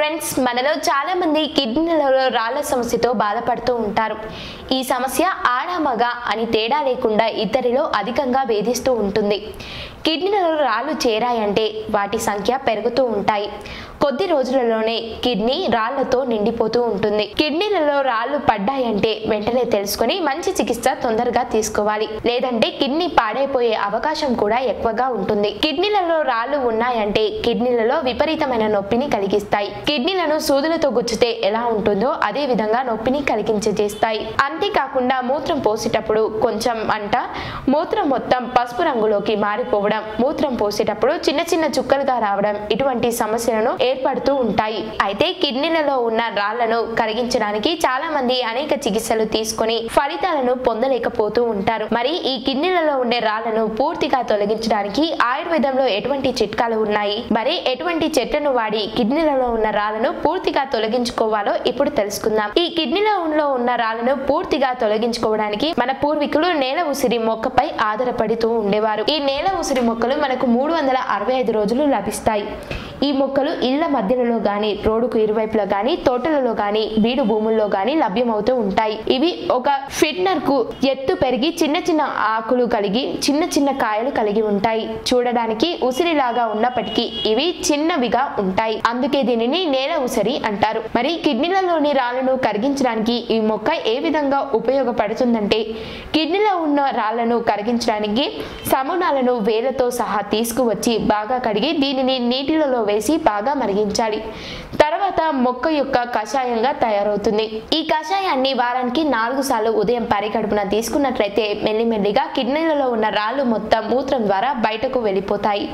Friends మనలో చాలా మంది కిడ్నీలలో రాళ్ళ సమస్యతో బాధపడుతూ ఉంటారు. ఈ సమస్య ఆడ మగ అని తేడా లేకుండా ఇద్దరిలో అధికంగా వేధిస్తూ ఉంటుంది. కిడ్నీలలో రాళ్ళు చేరాయంటే వాటి సంఖ్య పెరుగుతూ ఉంటాయి. కొద్ది రోజులలోనే కిడ్నీ రాళ్ళతో నిండిపోతూ ఉంటుంది. కిడ్నీలలో రాళ్ళు పడ్డాయంటే వెంటనే తెలుసుకొని మంచి చికిత్స తొందరగా తీసుకోవాలి. లేదంటే కిడ్నీ పాడైపోయే అవకాశం కూడా ఎక్కువగా ఉంటుంది. కిడ్నీలలో రాళ్ళు ఉన్నాయంటే కిడ్నీలలో విపరీతమైన నొప్పిని కలిగిస్తాయి. కిడ్నీలను సూదులతో గుచ్చితే ఎలా ఉంటుందో అదే విధంగా నొప్పిని కలిగించేస్తాయి అంతేకాకుండా మూత్రం పోసేటప్పుడు కొంచెం అంట మూత్రం మొత్తం పసుపు రంగులోకి మారిపోవడం మూత్రం పోసేటప్పుడు చిన్న చిన్న చుక్కలుగా రావడం ఇటువంటి సమస్యలను ఏర్పడుతూ ఉంటాయి. అయితే కిడ్నీలలో ఉన్న రాళ్ళను కరిగించడానికి చాలా మంది అనేక చికిత్సలు తీసుకొని ఫలితాలను పొందలేకపోతూ ఉంటారు. మరి ఈ కిడ్నీలలో ఉండే రాళ్ళను పూర్తిగా తొలగించడానికి ఆయుర్వేదంలో ఎటువంటి చిట్కాలు ఉన్నాయి? మరి ఎటువంటి చెట్లను వాడి కిడ్నీలలో ఉన్న రాళ్ళను పూర్తిగా తొలగించుకోవాలో ఇప్పుడు తెలుసుకుందాం. ఈ కిడ్నీలో ఉన్న రాళ్ళను పూర్తిగా తొలగించుకోవడానికి మన పూర్వీకులు నేల ఉసిరి మొక్కపై ఆధారపడుతూ ఉండేవారు. ఈ నేల ఉసిరి మొక్కలు మనకు మూడు వందల అరవై ఐదు రోజులు లభిస్తాయి. ఈ మొక్కలు ఇళ్ళ మధ్యలలో గాని రోడ్డుకు ఇరువైపులో గాని తోటలలో గాని బీడు భూముల్లో గాని లభ్యమవుతూ ఉంటాయి. ఇవి ఒక ఫిట్నర్కు ఎత్తు పెరిగి చిన్న చిన్న ఆకులు కలిగి చిన్న చిన్న కాయలు కలిగి ఉంటాయి. చూడడానికి ఉసిరిలాగా ఉన్నప్పటికీ ఇవి చిన్నవిగా ఉంటాయి. అందుకే దీనిని నేల ఉసిరి అంటారు. మరి కిడ్నీలలోని రాళ్ళను కరిగించడానికి ఈ మొక్క ఏ విధంగా ఉపయోగపడుతుందంటే కిడ్నీలో ఉన్న రాళ్ళను కరిగించడానికి సమూనాలను వేలతో సహా తీసుకువచ్చి బాగా కడిగి దీనిని నీటిలో వేసి బాగా మరిగించాలి. తర్వాత మొక్క యొక్క కషాయంగా తయారవుతుంది. ఈ కషాయాన్ని వారానికి నాలుగు సార్లు ఉదయం పరిగడుపున తీసుకున్నట్లయితే మెల్లిమెల్లిగా కిడ్నీలలో ఉన్న రాళ్ళు మొత్తం మూత్రం ద్వారా బయటకు వెళ్ళిపోతాయి.